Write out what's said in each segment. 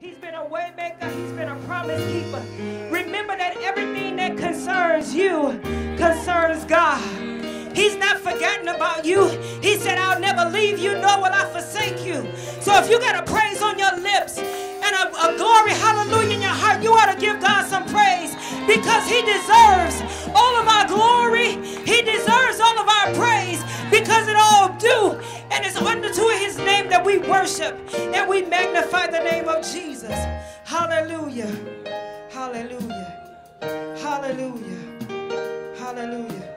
He's been a waymaker. He's been a promise keeper. Remember that everything that concerns you concerns God. He's not forgotten about you. He said, I'll never leave you, nor will I forsake you. So if you got a praise on your lips and a, a glory, hallelujah, in your heart, you ought to give God some praise because He deserves all of our glory. He deserves all of our praise because it all due and it's unto His name that we worship and we magnify the name of Jesus. Hallelujah. Hallelujah. Hallelujah. Hallelujah.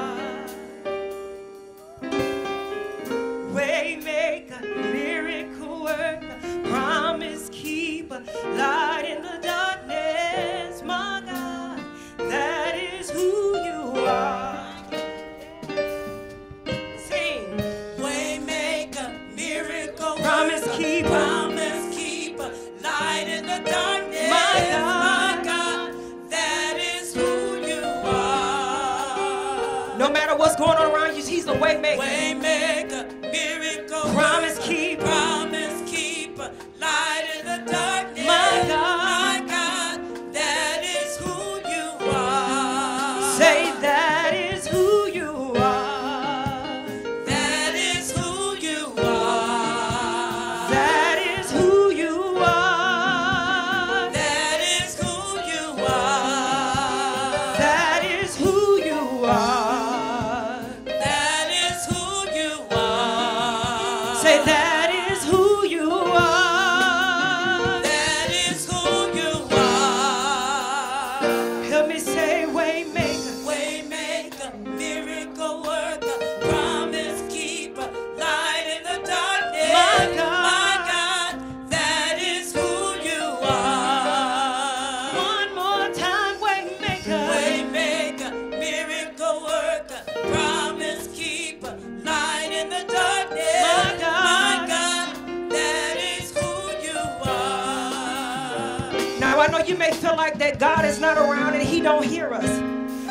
You may feel like that God is not around and He don't hear us.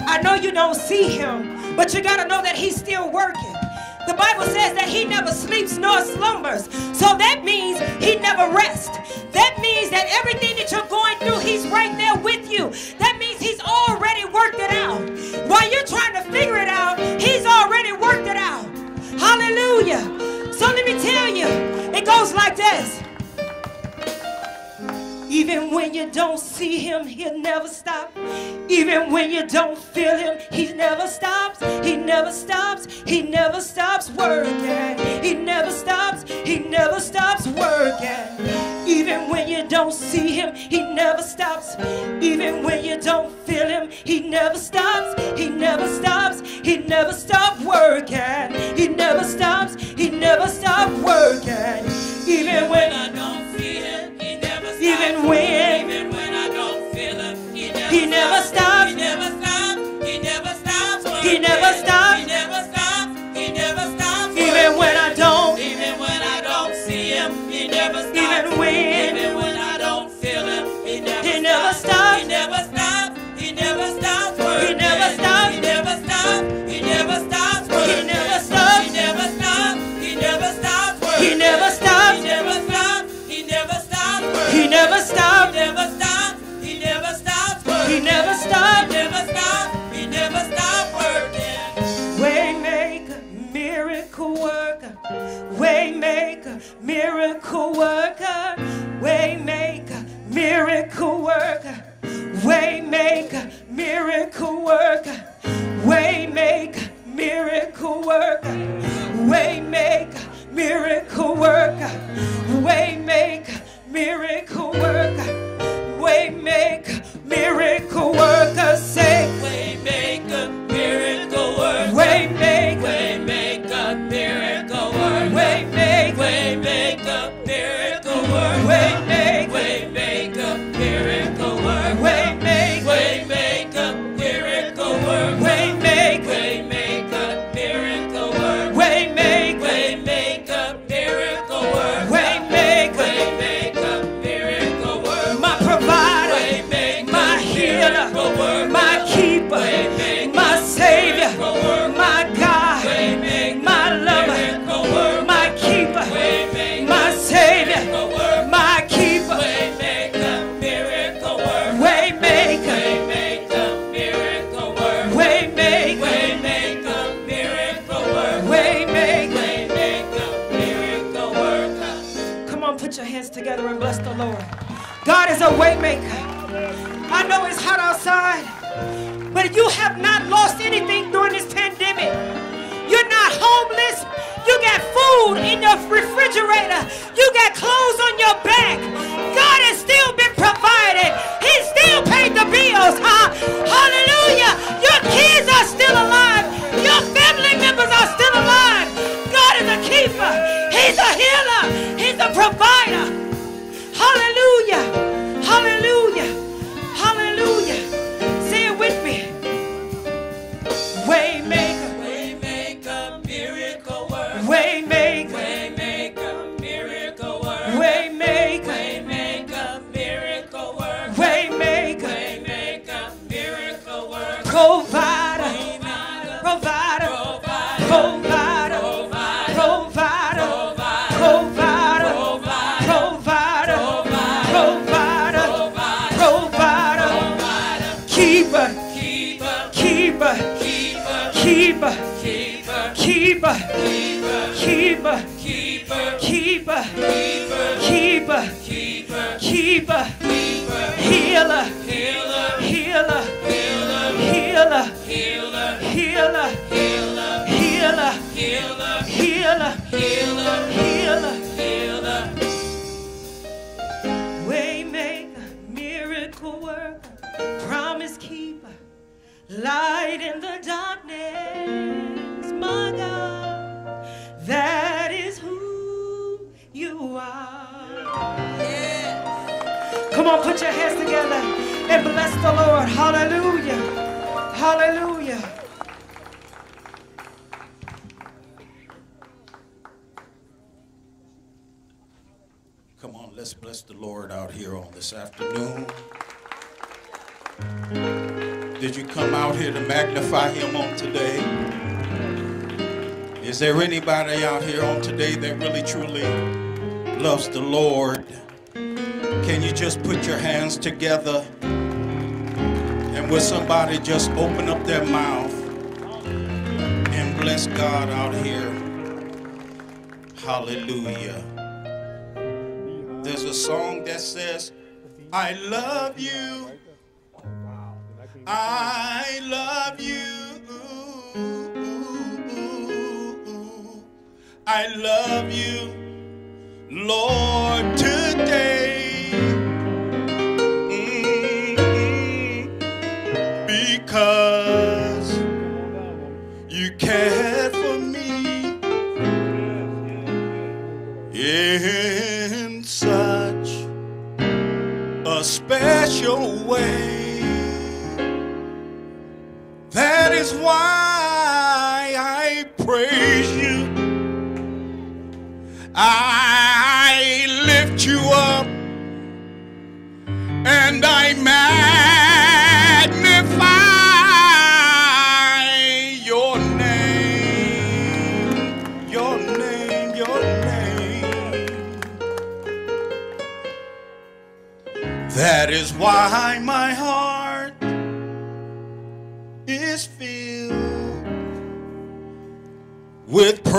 I know you don't see Him, but you gotta know that He's still working. The Bible says that He never sleeps nor slumbers, so that means He never rests. That means that everything that you're going through, He's right there with you. That means He's already worked it out. While you're trying to figure it out, He's already worked it out. Hallelujah. So let me tell you, it goes like this. Even when you don't see him, he'll never stop. Even when you don't feel him, he never stops. He never stops. He never stops working. He never stops. He never stops working. Even when you don't see him, he never stops. Even when you don't feel him, he never stops. He never stops. He never stops working. He never stops. He never stops working. Even when I don't never stops. Even when- even when I don't feel he never He never stops. He never stops. He never stops. He never stops. He never stops. He never stops. Even when I don't. Even when I don't see him, he never stops. Even when a waymaker. I know it's hot outside, but you have not lost anything during this pandemic. You're not homeless. You got food in your refrigerator. You got clothes on your back. God has still been provided. He still paid the bills. Huh? Hallelujah. Your kids are still alive. Your family members are still alive. God is a keeper. He's a healer. He's a provider. Hallelujah. Healer. healer, Healer. Waymaker, miracle worker, promise keeper, light in the darkness, my God, that is who you are. Yes. Come on, put your hands together and bless the Lord. Hallelujah. Hallelujah. Let's bless the Lord out here on this afternoon. Did you come out here to magnify Him on today? Is there anybody out here on today that really truly loves the Lord? Can you just put your hands together and with somebody just open up their mouth and bless God out here? Hallelujah. There's a song that says, I love you. I love you. I love you, Lord, today.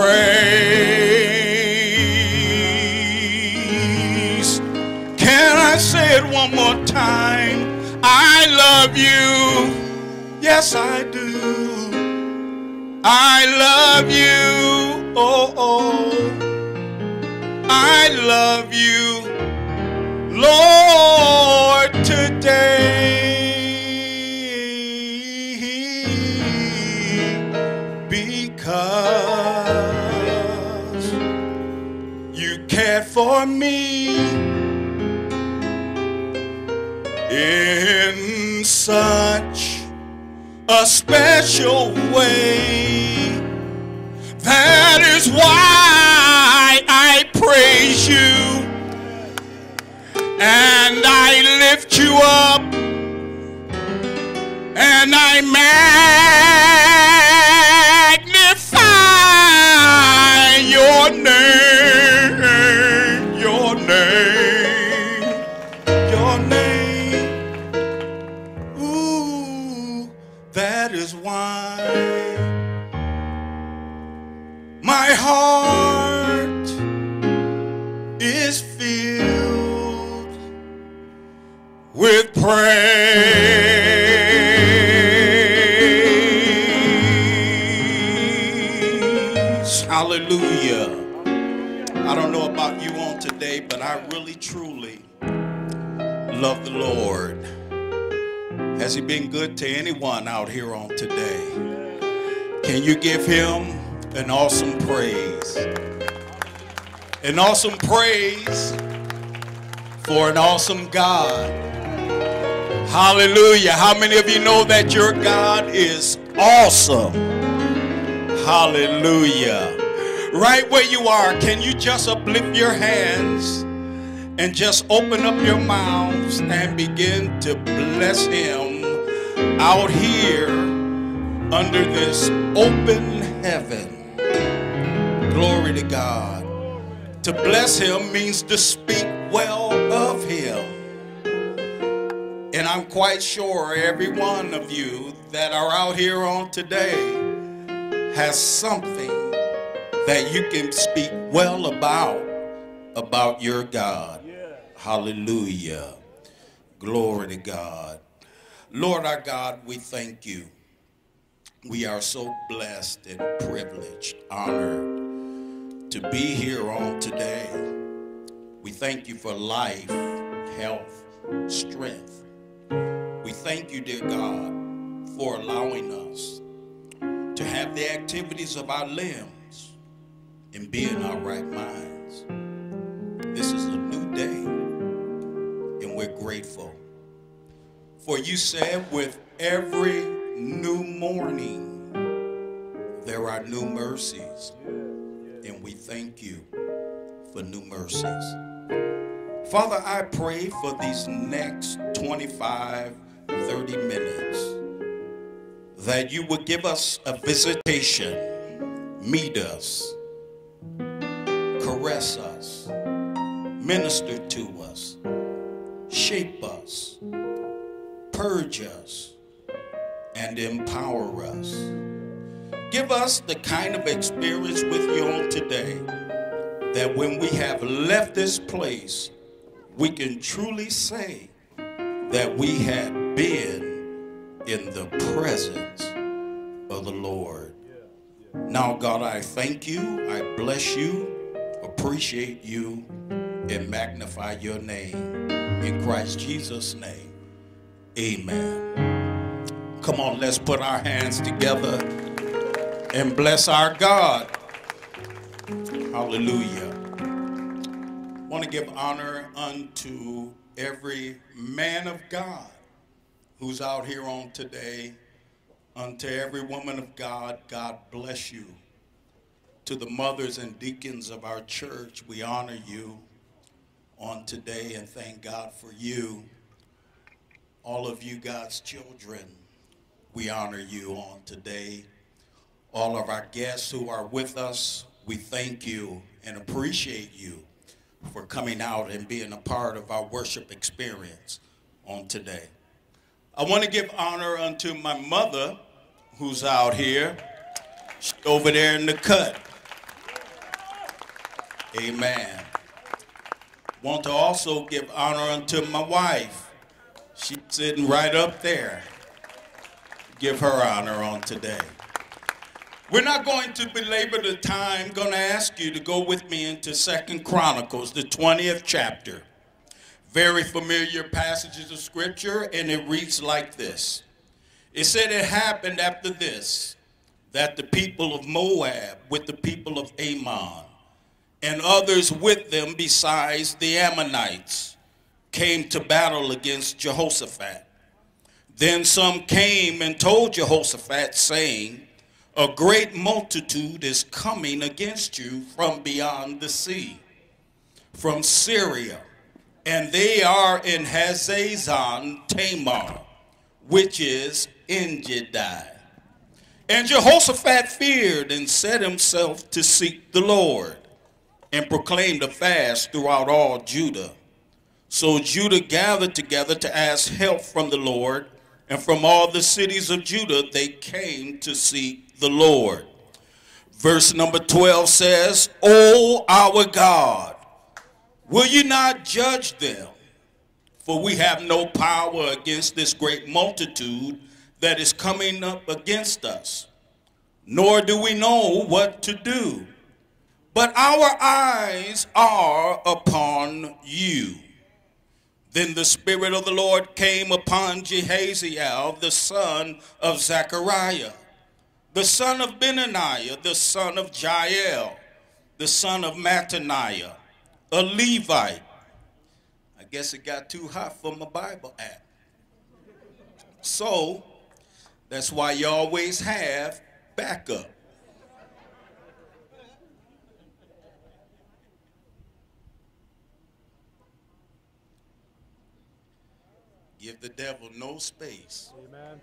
Praise. Can I say it one more time? I love you. Yes, I do. I love you. Me. In such a special way. That is why I praise you. And I lift you up. And I magnify your name, praise. Hallelujah. I don't know about you on today, but I really truly love the Lord. Has he been good to anyone out here on today? Can you give him an awesome praise? An awesome praise for an awesome God. Hallelujah. How many of you know that your God is awesome? Hallelujah. Right where you are, can you just uplift your hands and just open up your mouths and begin to bless Him out here under this open heaven? Glory to God. To bless Him means to speak well of Him. And I'm quite sure every one of you that are out here on today has something that you can speak well about about your God. Hallelujah. Glory to God. Lord our God, we thank you. We are so blessed and privileged, honored to be here on today. We thank you for life, health, strength. We thank you, dear God, for allowing us to have the activities of our limbs and be in our right minds. This is a new day, and we're grateful. For you said, with every new morning, there are new mercies, and we thank you for new mercies. Father, I pray for these next 25, 30 minutes that you would give us a visitation, meet us, caress us, minister to us, shape us, purge us, and empower us. Give us the kind of experience with you on today that when we have left this place, we can truly say that we have been in the presence of the Lord. Now, God, I thank you, I bless you, appreciate you, and magnify your name. In Christ Jesus' name, amen. Come on, let's put our hands together and bless our God. Hallelujah. Want to give honor unto every man of God who's out here on today. Unto every woman of God, God bless you. To the mothers and deacons of our church, we honor you on today and thank God for you. All of you, God's children, we honor you on today. All of our guests who are with us, we thank you and appreciate you for coming out and being a part of our worship experience on today. I want to give honor unto my mother who's out here, She's over there in the cut. Amen. Want to also give honor unto my wife. She's sitting right up there. Give her honor on today. We're not going to belabor the time. I'm going to ask you to go with me into Second Chronicles, the 20th chapter. Very familiar passages of scripture, and it reads like this. It said it happened after this that the people of Moab with the people of Ammon and others with them besides the Ammonites came to battle against Jehoshaphat. Then some came and told Jehoshaphat, saying, A great multitude is coming against you from beyond the sea, from Syria, and they are in Hazazon Tamar, which is En Gedi. And Jehoshaphat feared and set himself to seek the Lord and proclaimed a fast throughout all Judah. So Judah gathered together to ask help from the Lord, and from all the cities of Judah they came to seek the Lord. Verse number 12 says, O our God, will you not judge them? For we have no power against this great multitude that is coming up against us, nor do we know what to do. But our eyes are upon you. Then the Spirit of the Lord came upon Jehaziel, the son of Zechariah, the son of Benaniah, the son of Jael, the son of Mattaniah, a Levite. I guess it got too hot for my Bible app. So, that's why you always have backup. Give the devil no space. Amen.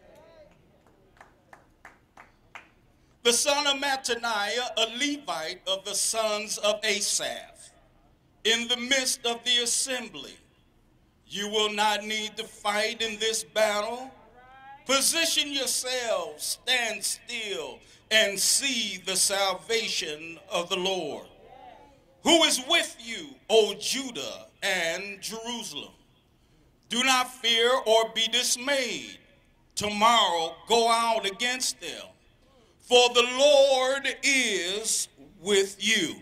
The son of Mattaniah, a Levite of the sons of Asaph, in the midst of the assembly. You will not need to fight in this battle. Position yourselves, stand still, and see the salvation of the Lord. Who is with you, O Judah and Jerusalem? Do not fear or be dismayed. Tomorrow go out against them, for the Lord is with you.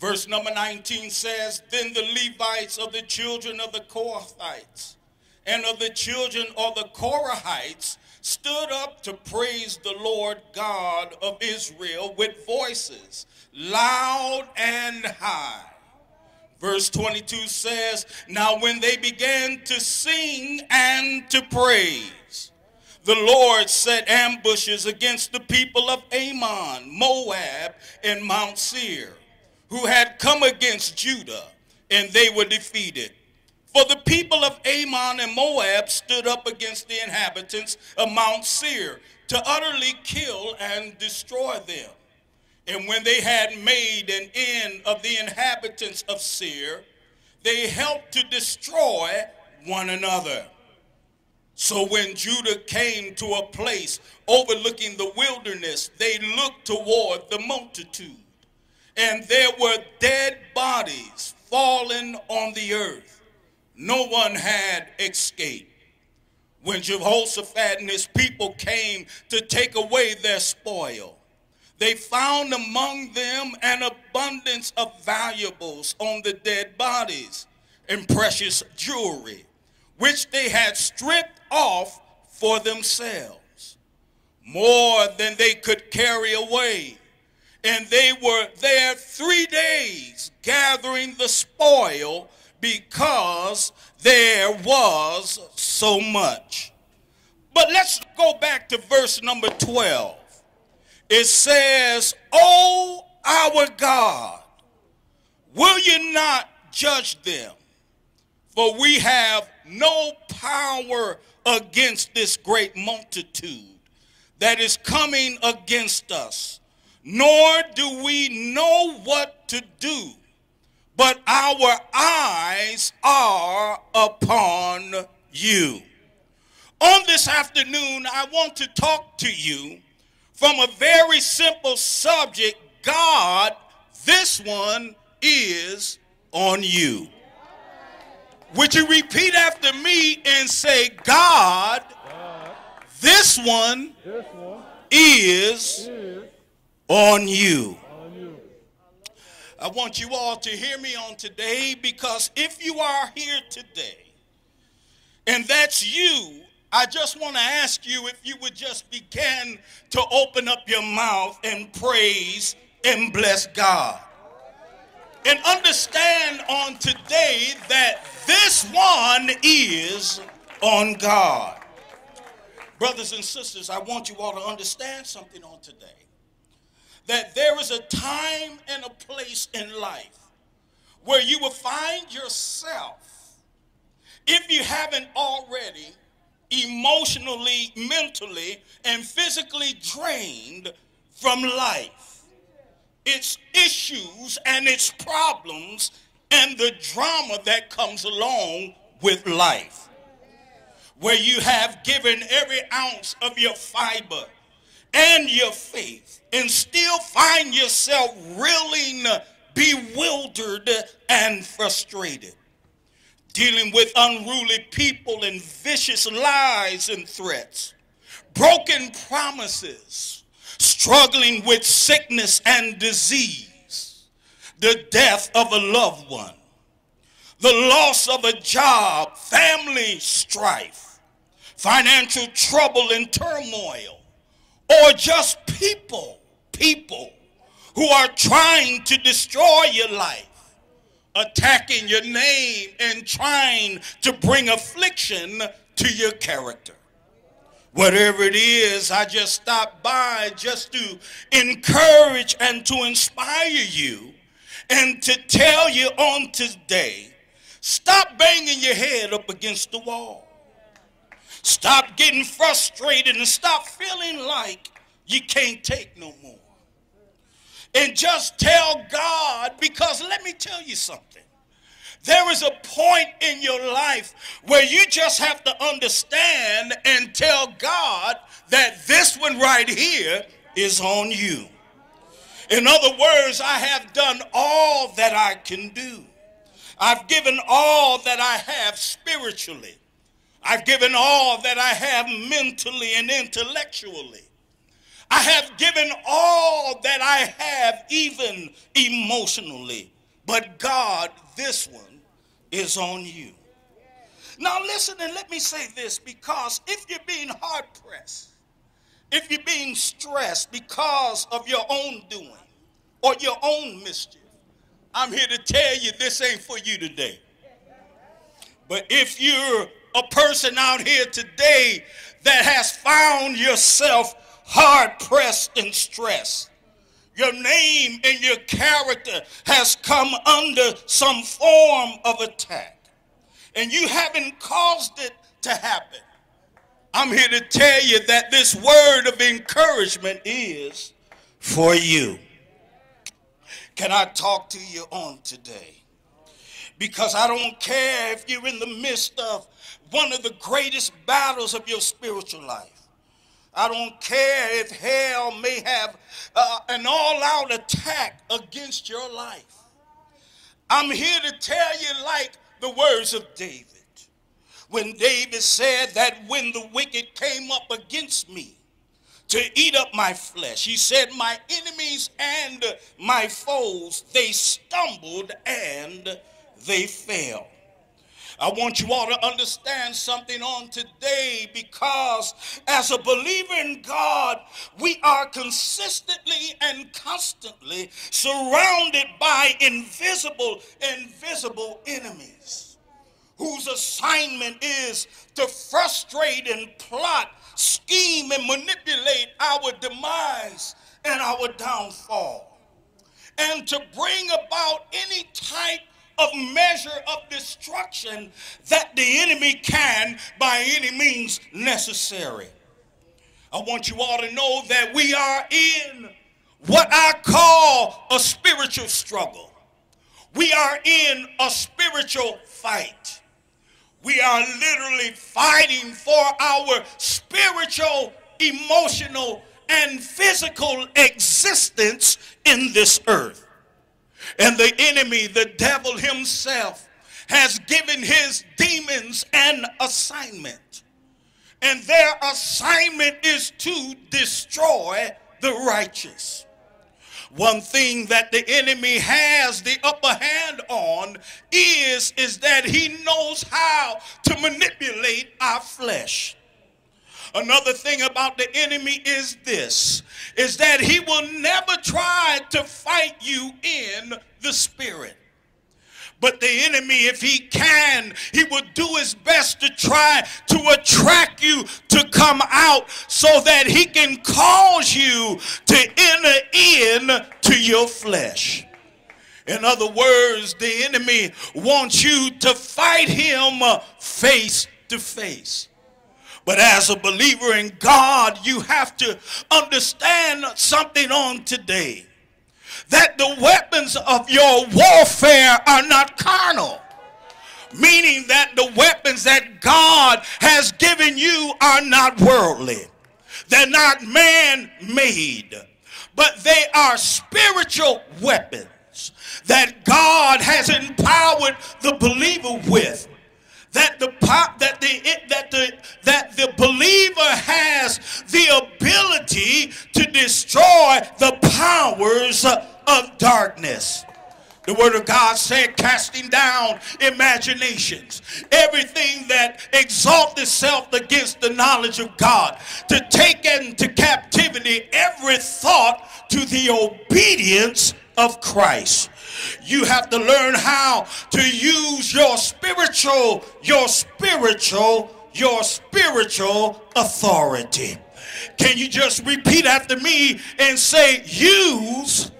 Verse number 19 says, Then the Levites of the children of the Kohathites and of the children of the Korahites stood up to praise the Lord God of Israel with voices loud and high. Verse 22 says, Now when they began to sing and to praise, the Lord set ambushes against the people of Ammon, Moab, and Mount Seir, who had come against Judah, and they were defeated. For the people of Ammon and Moab stood up against the inhabitants of Mount Seir to utterly kill and destroy them. And when they had made an end of the inhabitants of Seir, they helped to destroy one another. So when Judah came to a place overlooking the wilderness, they looked toward the multitude, and there were dead bodies fallen on the earth. No one had escaped. When Jehoshaphat and his people came to take away their spoil, they found among them an abundance of valuables on the dead bodies and precious jewelry, which they had stripped off for themselves, more than they could carry away. And they were there three days gathering the spoil because there was so much. But let's go back to verse number 12 it says, Oh, our God, will you not judge them? For we have no power against this great multitude that is coming against us, nor do we know what to do, but our eyes are upon you. On this afternoon, I want to talk to you from a very simple subject God, this one is on you. Would you repeat after me and say, God, this one, is on you. I want you all to hear me on today because if you are here today and that's you, I just want to ask you if you would just begin to open up your mouth and praise and bless God. And understand on today that this one is on God. Brothers and sisters, I want you all to understand something on today. That there is a time and a place in life where you will find yourself, if you haven't already, emotionally, mentally, and physically drained from life. Its issues and its problems and the drama that comes along with life. Where you have given every ounce of your fiber and your faith and still find yourself reeling, bewildered, and frustrated. dealing with unruly people and vicious lies and threats, broken promises, struggling with sickness and disease, the death of a loved one, the loss of a job, family strife, financial trouble and turmoil, or just people, people who are trying to destroy your life attacking your name and trying to bring affliction to your character. Whatever it is, I just stopped by just to encourage and to inspire you and to tell you on today stop banging your head up against the wall. Stop getting frustrated and stop feeling like you can't take no more and just tell God, because let me tell you something. There is a point in your life where you just have to understand and tell God that this one right here is on you. In other words, I have done all that I can do. I've given all that I have spiritually. I've given all that I have mentally and intellectually. I have given all that I have, even emotionally. But God, this one is on you. Now, listen and let me say this because if you're being hard pressed, if you're being stressed because of your own doing or your own mischief, I'm here to tell you this ain't for you today. But if you're a person out here today that has found yourself hard pressed and stressed. Your name and your character has come under some form of attack, and you haven't caused it to happen. I'm here to tell you that this word of encouragement is for you. Can I talk to you on today? Because I don't care if you're in the midst of one of the greatest battles of your spiritual life. I don't care if hell may have uh, an all out attack against your life. I'm here to tell you, like the words of David. When David said that when the wicked came up against me to eat up my flesh, he said, My enemies and my foes, they stumbled and they fell. I want you all to understand something on today because as a believer in God, we are consistently and constantly surrounded by invisible, invisible enemies whose assignment is to frustrate and plot, scheme, and manipulate our demise and our downfall, and to bring about any type of measure of destruction that the enemy can by any means necessary. I want you all to know that we are in what I call a spiritual struggle. We are in a spiritual fight. We are literally fighting for our spiritual, emotional, and physical existence in this earth. And the enemy, the devil himself, has given his demons an assignment. And their assignment is to destroy the righteous. One thing that the enemy has the upper hand on is, is that he knows how to manipulate our flesh. Another thing about the enemy is this is that he will never try to fight you in the spirit. But the enemy, if he can, he will do his best to try to attract you to come out so that he can cause you to enter in to your flesh. In other words, the enemy wants you to fight him face to face. But as a believer in God, you have to understand something on today that the weapons of your warfare are not carnal. Meaning that the weapons that God has given you are not worldly. They're not man made, but they are spiritual weapons that God has empowered the believer with that the pop that the that the that the believer has the ability to destroy the powers of darkness. The word of God said, casting down imaginations, everything that exalts itself against the knowledge of God, to take into captivity every thought to the obedience of Christ. You have to learn how to use your spiritual, your spiritual, your spiritual authority. Can you just repeat after me and say, use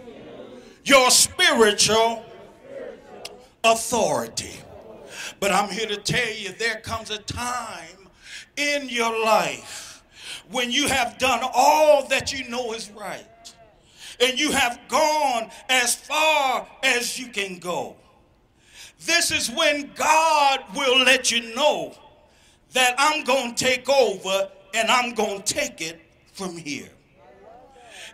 your spiritual authority? But I'm here to tell you there comes a time in your life when you have done all that you know is right and you have gone as far as you can go. This is when God will let you know that I'm going to take over and I'm going to take it from here.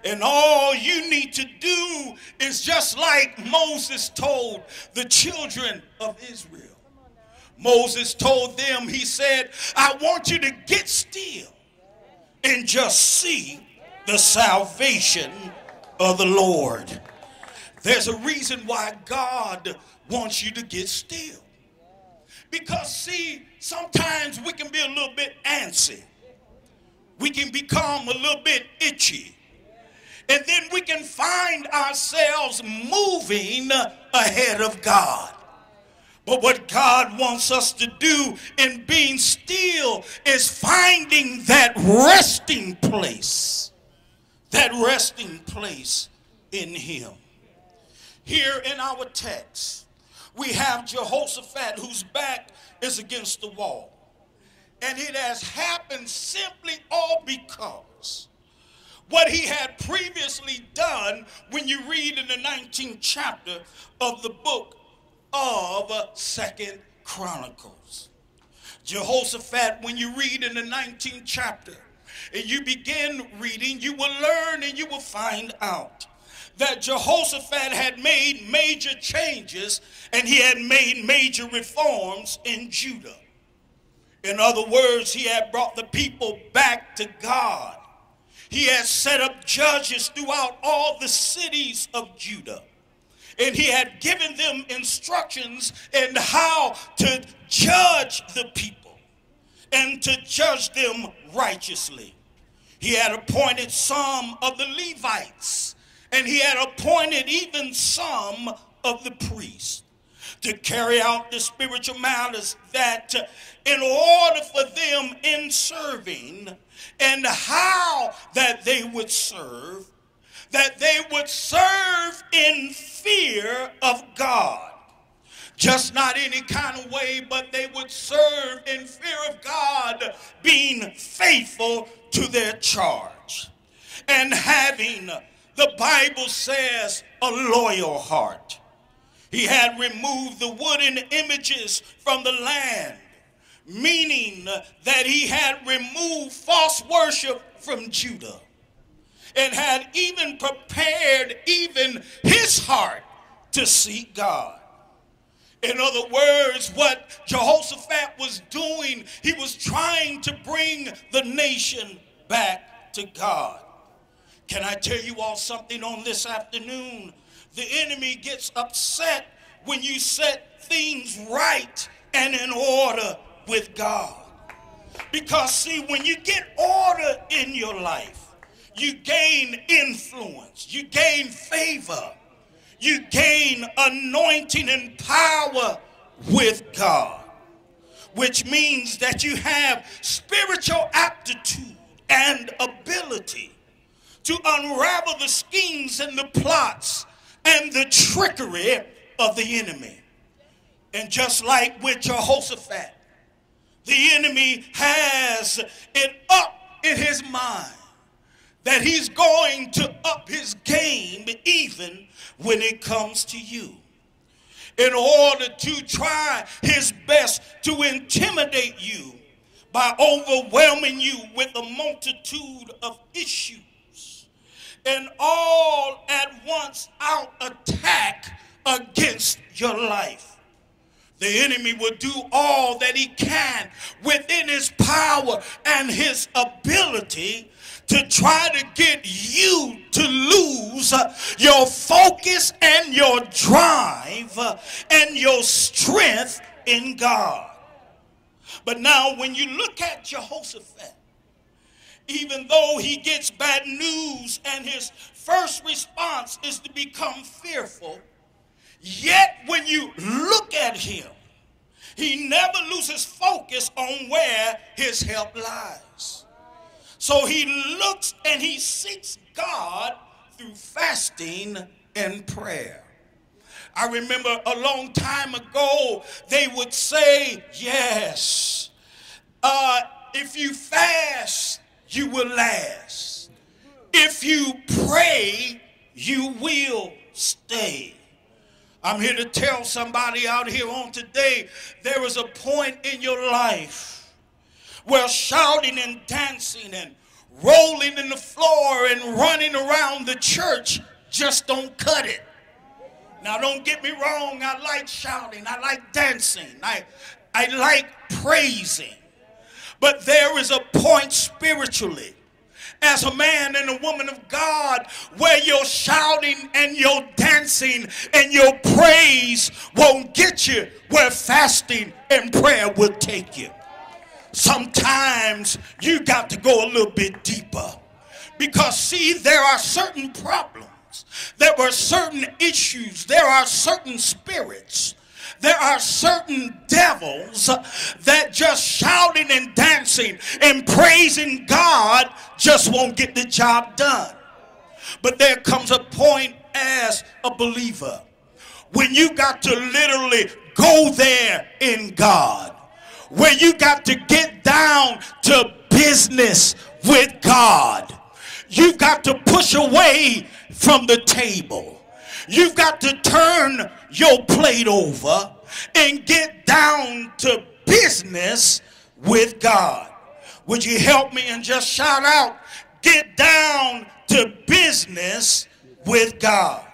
And all you need to do is just like Moses told the children of Israel. Moses told them, he said, I want you to get still and just see the salvation of the Lord. There's a reason why God wants you to get still. Because, see, sometimes we can be a little bit antsy. We can become a little bit itchy. And then we can find ourselves moving ahead of God. But what God wants us to do in being still is finding that resting place that resting place in him. Here in our text, we have Jehoshaphat whose back is against the wall. And it has happened simply all because what he had previously done when you read in the 19th chapter of the book of Second Chronicles. Jehoshaphat, when you read in the 19th chapter, and you begin reading, you will learn and you will find out that Jehoshaphat had made major changes and he had made major reforms in Judah. In other words, he had brought the people back to God. He had set up judges throughout all the cities of Judah. And he had given them instructions in how to judge the people and to judge them righteously. He had appointed some of the Levites, and he had appointed even some of the priests to carry out the spiritual matters that uh, in order for them in serving and how that they would serve, that they would serve in fear of God just not any kind of way, but they would serve in fear of God, being faithful to their charge and having, the Bible says, a loyal heart. He had removed the wooden images from the land, meaning that he had removed false worship from Judah and had even prepared even his heart to seek God. In other words, what Jehoshaphat was doing, he was trying to bring the nation back to God. Can I tell you all something on this afternoon? The enemy gets upset when you set things right and in order with God. Because, see, when you get order in your life, you gain influence, you gain favor you gain anointing and power with God, which means that you have spiritual aptitude and ability to unravel the schemes and the plots and the trickery of the enemy. And just like with Jehoshaphat, the enemy has it up in his mind that he's going to up his game even when it comes to you. In order to try his best to intimidate you by overwhelming you with a multitude of issues and all at once out attack against your life. the enemy will do all that he can within his power and his ability to try to get you to lose your focus and your drive and your strength in God. But now, when you look at Jehoshaphat, even though he gets bad news and his first response is to become fearful, yet when you look at him, he never loses focus on where his help lies. So he looks and he seeks God through fasting and prayer. I remember a long time ago, they would say, Yes, uh, if you fast, you will last. If you pray, you will stay. I'm here to tell somebody out here on today there is a point in your life where shouting and dancing and rolling in the floor and running around the church just don't cut it. Now, don't get me wrong, I like shouting, I like dancing, I, I like praising. But there is a point spiritually as a man and a woman of God where your shouting and your dancing and your praise won't get you where fasting and prayer will take you. Sometimes you got to go a little bit deeper. Because see there are certain problems. There were certain issues, there are certain spirits, there are certain devils that just shouting and dancing and praising God just won't get the job done. But there comes a point as a believer when you got to literally go there in God, where you got to get down to business with God. You've got to push away from the table. You've got to turn your plate over and get down to business with God. Would you help me and just shout out, get down to business with God?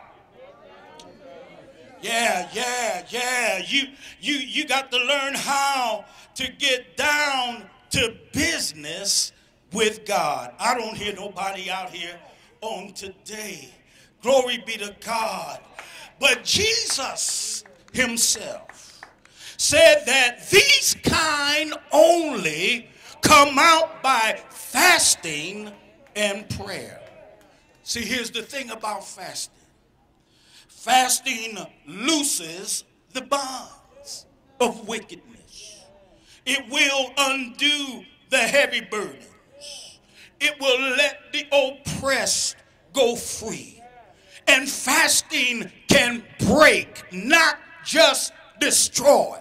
Yeah, yeah, yeah. You you you got to learn how to get down to business with God. I don't hear nobody out here on today. Glory be to God. But Jesus himself said that these kind only come out by fasting and prayer. See, here's the thing about fasting fasting looses the bonds of wickedness, it will undo the heavy burdens, it will let the oppressed go free. And fasting can break, not just destroy,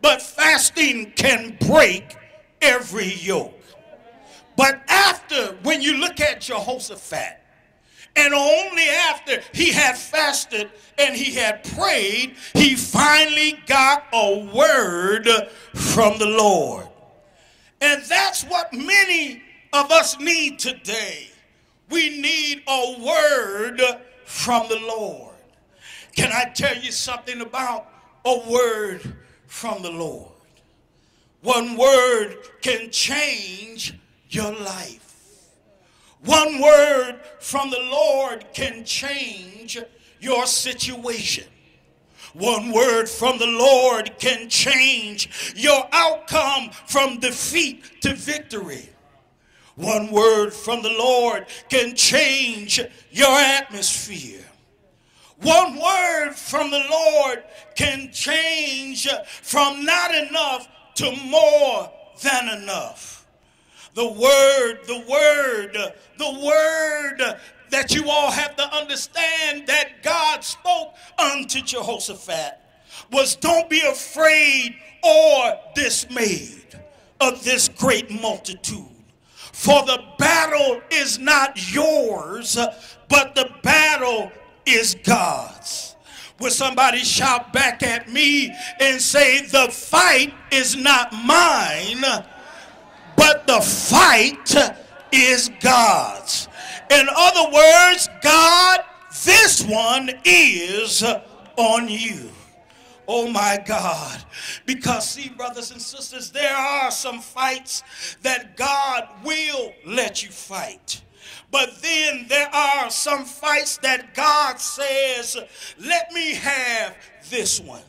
but fasting can break every yoke. But after, when you look at Jehoshaphat, and only after he had fasted and he had prayed, he finally got a word from the Lord. And that's what many of us need today. We need a word from the Lord. Can I tell you something about a word from the Lord? One word can change your life. One word from the Lord can change your situation. One word from the Lord can change your outcome from defeat to victory. One word from the Lord can change your atmosphere. One word from the Lord can change from not enough to more than enough. The word, the word, the word that you all have to understand that God spoke unto Jehoshaphat was don't be afraid or dismayed of this great multitude. For the battle is not yours, but the battle is God's. Will somebody shout back at me and say, The fight is not mine, but the fight is God's. In other words, God, this one is on you. Oh my God. Because, see, brothers and sisters, there are some fights that God will let you fight. But then there are some fights that God says, let me have this one.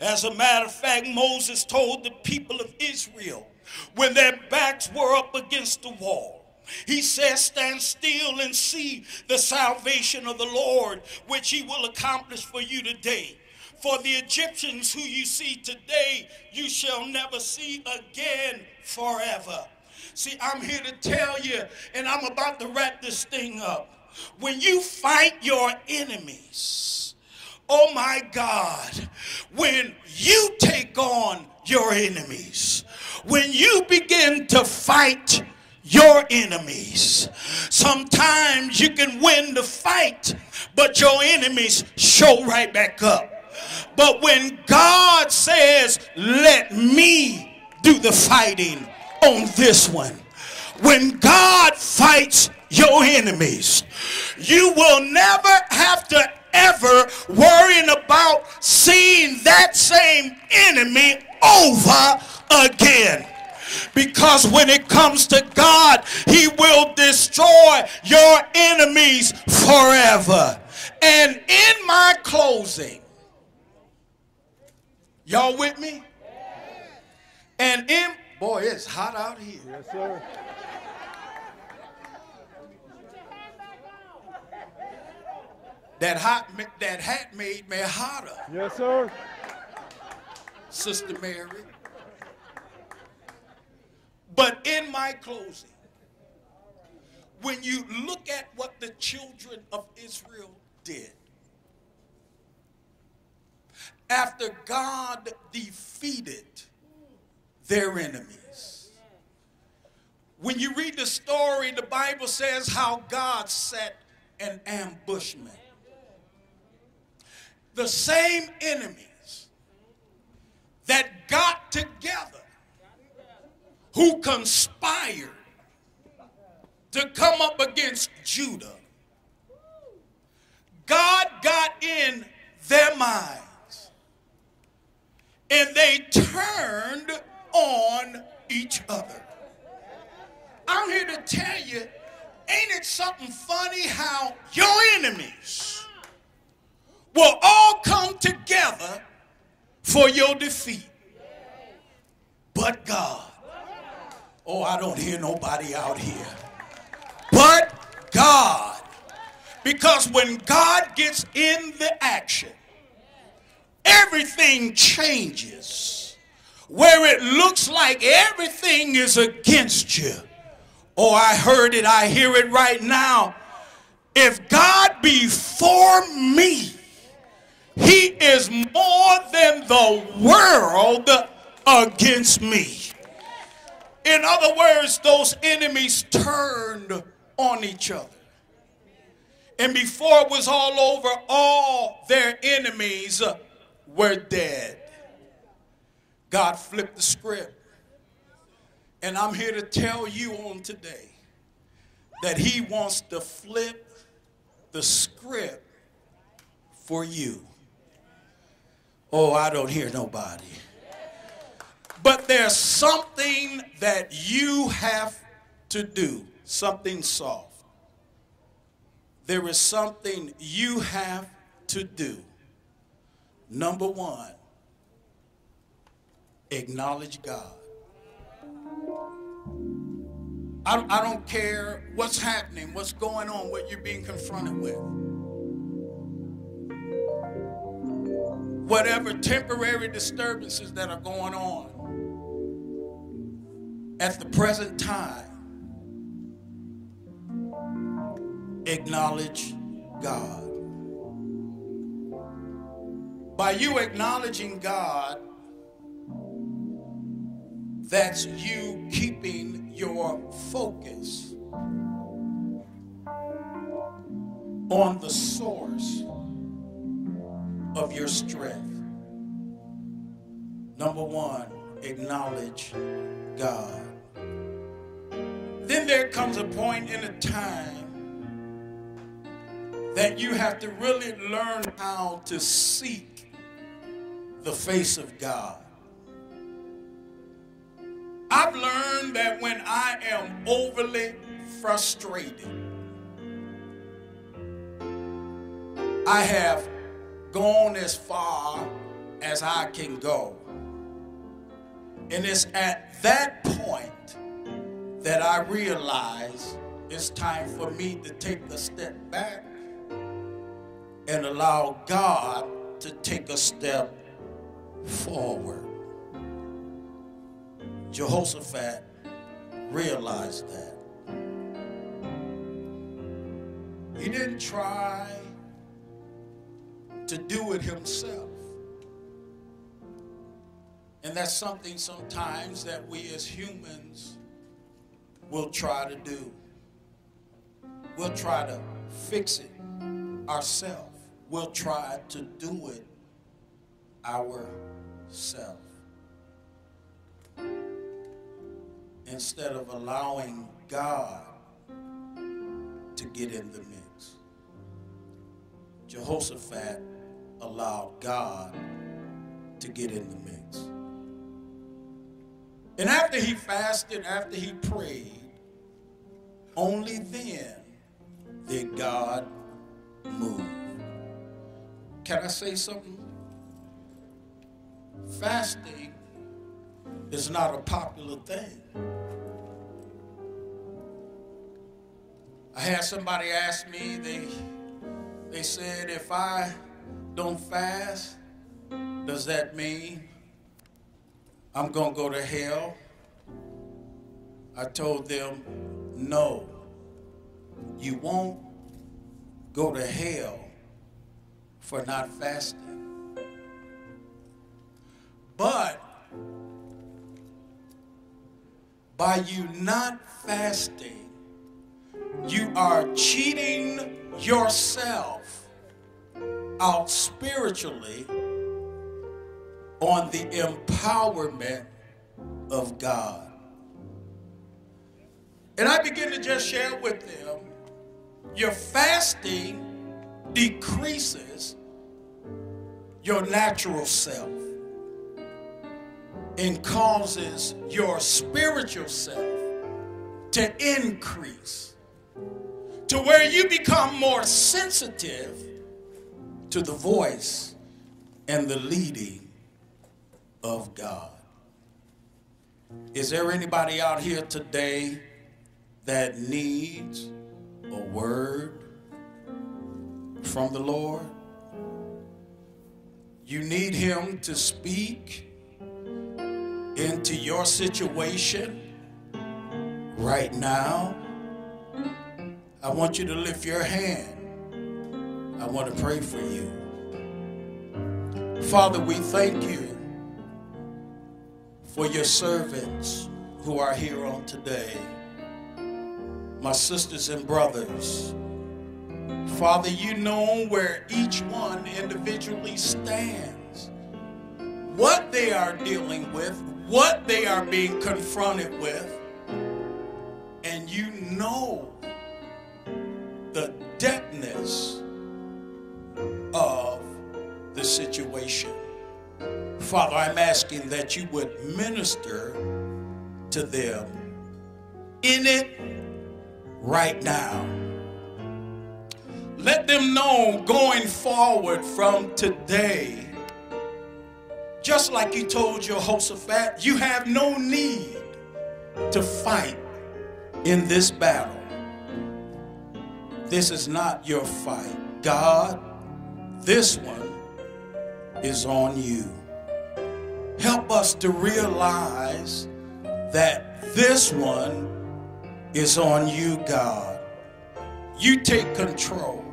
As a matter of fact, Moses told the people of Israel when their backs were up against the wall, he says, Stand still and see the salvation of the Lord, which he will accomplish for you today. For the Egyptians who you see today, you shall never see again forever. See, I'm here to tell you, and I'm about to wrap this thing up. When you fight your enemies, oh my God, when you take on your enemies, when you begin to fight your enemies. Sometimes you can win the fight, but your enemies show right back up. But when God says, let me do the fighting on this one, when God fights your enemies, you will never have to ever worrying about seeing that same enemy over again. Because when it comes to God, He will destroy your enemies forever. And in my closing, y'all with me? And in, boy, it's hot out here. Yes, sir. That hot, that hat made me hotter, Yes, sir. Sister Mary. But in my closing, when you look at what the children of Israel did, after God defeated their enemies, when you read the story, the Bible says how God set an ambushment. The same enemies that got together who conspired to come up against Judah. God got in their minds and they turned on each other. I'm here to tell you, ain't it something funny how your enemies will all come together for your defeat? But God. Oh, I don't hear nobody out here. But God. Because when God gets in the action, everything changes. Where it looks like everything is against you. Oh, I heard it, I hear it right now. If God be for me, he is more than the world against me. In other words, those enemies turned on each other. And before it was all over, all their enemies were dead. God flipped the script. And I'm here to tell you on today that He wants to flip the script for you. Oh, I don't hear nobody. But there's something that you have to do, something soft. There is something you have to do. Number one, acknowledge God. I, I don't care what's happening, what's going on, what you're being confronted with. Whatever temporary disturbances that are going on at the present time, acknowledge God. By you acknowledging God, that's you keeping your focus on the source of your strength. Number one, acknowledge God. Then there comes a point in a time that you have to really learn how to seek the face of God. I've learned that when I am overly frustrated, I have gone as far as I can go. And it's at that point that I realize it's time for me to take a step back and allow God to take a step forward. Jehoshaphat realized that. He didn't try to do it himself. And that's something sometimes that we as humans will try to do. We'll try to fix it ourselves. We'll try to do it ourselves. Instead of allowing God to get in the mix. Jehoshaphat allowed God to get in the mix. And after he fasted, after he prayed, only then did God move. Can I say something? Fasting is not a popular thing. I had somebody ask me, they, they said, if I don't fast, does that mean I'm going to go to hell? I told them, no, you won't go to hell for not fasting. But by you not fasting, you are cheating yourself out spiritually on the empowerment of God. And I begin to just share with them your fasting decreases your natural self and causes your spiritual self to increase to where you become more sensitive to the voice and the leading of God. Is there anybody out here today that needs a word from the Lord? You need Him to speak into your situation right now. I want you to lift your hand. I want to pray for you. Father, we thank you for your servants who are here on today. My sisters and brothers, Father, you know where each one individually stands, what they are dealing with, what they are being confronted with, and you know the depthness of the situation. Father, I'm asking that you would minister to them in it right now. Let them know going forward from today, just like you told your Jehoshaphat, you have no need to fight in this battle. This is not your fight. God, this one is on you. Help us to realize that this one is on you, God. You take control.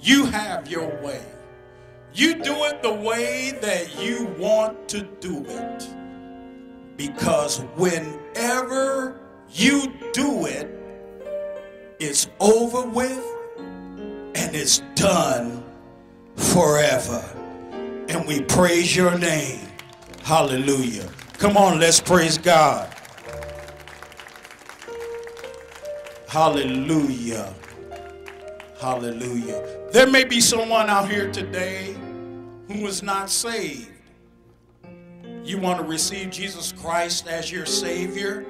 You have your way. You do it the way that you want to do it. Because whenever you do it, it's over with and it's done forever. And we praise your name. Hallelujah. Come on, let's praise God. Hallelujah. Hallelujah. There may be someone out here today who is not saved. you want to receive Jesus Christ as your Savior,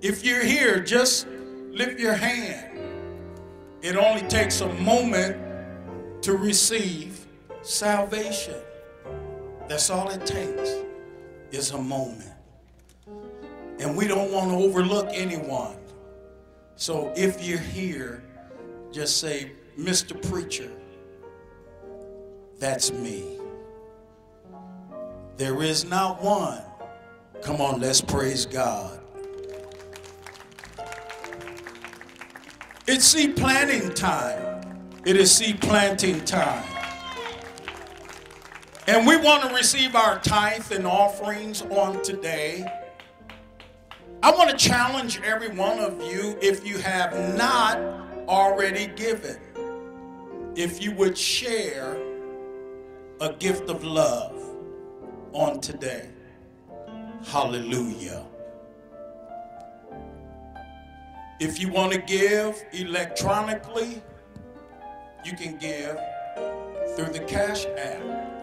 if you're here, just lift your hand. It only takes a moment to receive salvation. That's all it takes is a moment. And we don't want to overlook anyone. So if you're here, just say, Mr. Preacher, that's me. There is not one. Come on, let's praise God. It's seed planting time. It is seed planting time. And we want to receive our tithe and offerings on today. I want to challenge every one of you, if you have not already given, if you would share a gift of love on today. Hallelujah. If you want to give electronically, you can give through the Cash App.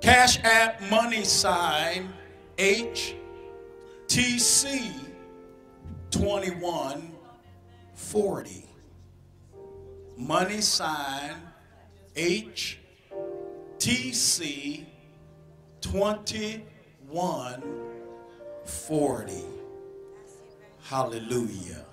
Cash App money sign HTC 2140. Money sign HTC 2140. Hallelujah.